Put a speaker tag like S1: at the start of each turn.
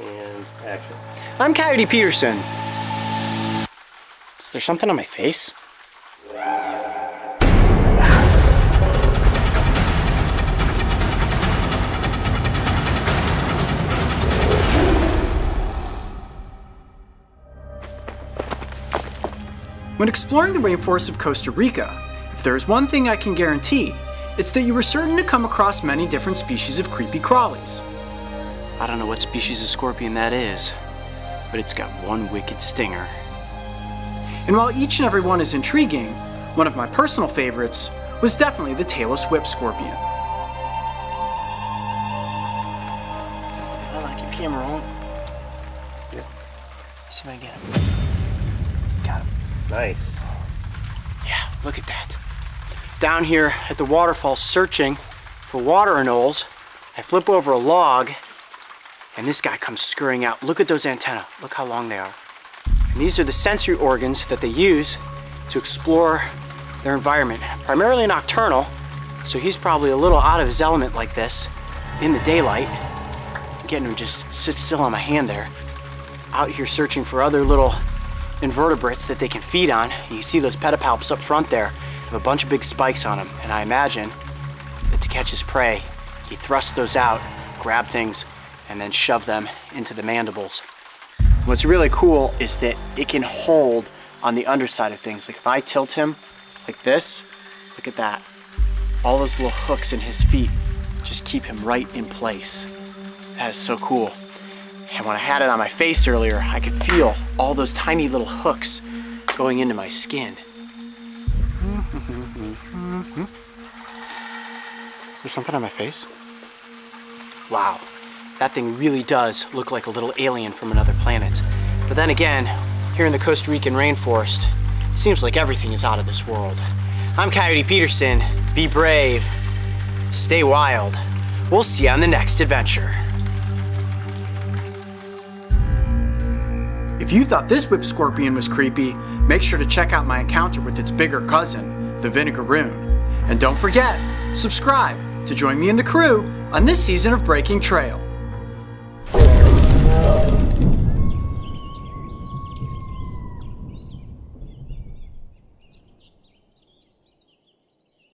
S1: And action.
S2: I'm Coyote Peterson. Is there something on my face? When exploring the rainforests of Costa Rica, if there is one thing I can guarantee, it's that you are certain to come across many different species of creepy crawlies. I don't know what species of scorpion that is, but it's got one wicked stinger. And while each and every one is intriguing, one of my personal favorites was definitely the tailless whip scorpion. I like your camera on.
S1: Yep.
S2: See if I can get him. Got him.
S1: Nice.
S2: Yeah, look at that. Down here at the waterfall searching for water anoles, I flip over a log and this guy comes scurrying out. Look at those antennae. Look how long they are. And these are the sensory organs that they use to explore their environment. Primarily nocturnal, so he's probably a little out of his element like this in the daylight. Getting him just sit still on my hand there. Out here searching for other little invertebrates that they can feed on. You see those pedipalps up front there have a bunch of big spikes on them, and I imagine that to catch his prey, he thrusts those out, grab things, and then shove them into the mandibles. What's really cool is that it can hold on the underside of things. Like if I tilt him like this, look at that. All those little hooks in his feet just keep him right in place. That is so cool. And when I had it on my face earlier, I could feel all those tiny little hooks going into my skin. Is there something on my face? Wow, that thing really does look like a little alien from another planet. But then again, here in the Costa Rican rainforest, seems like everything is out of this world. I'm Coyote Peterson. Be brave. Stay wild. We'll see you on the next adventure. If you thought this whip scorpion was creepy, make sure to check out my encounter with its bigger cousin, the vinegaroon. And don't forget, subscribe to join me and the crew on this season of Breaking Trail. Oh.